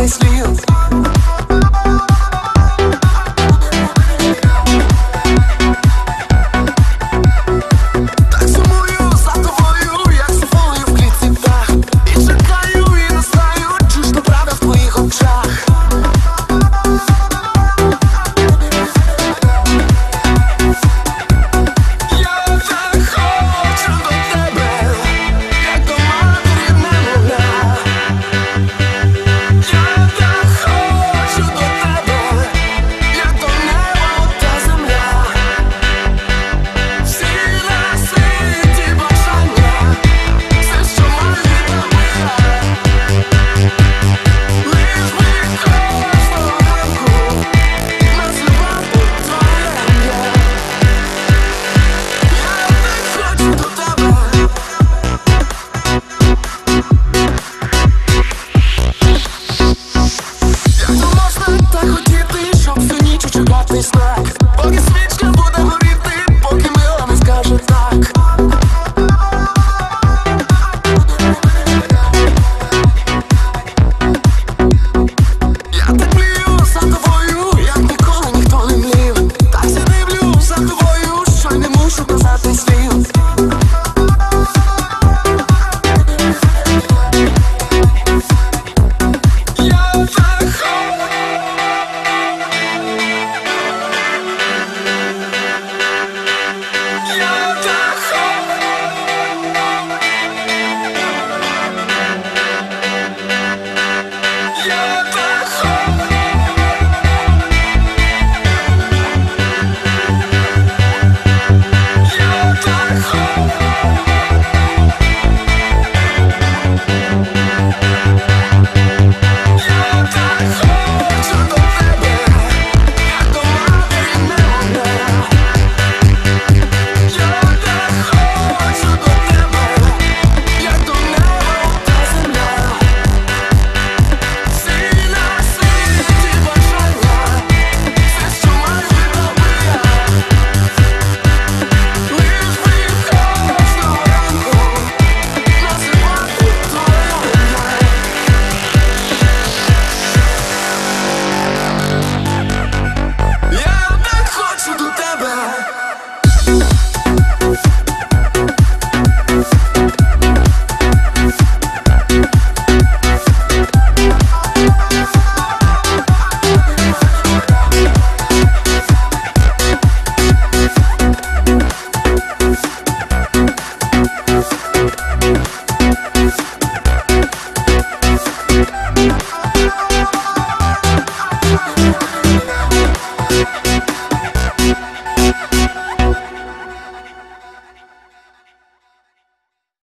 this feels Peace.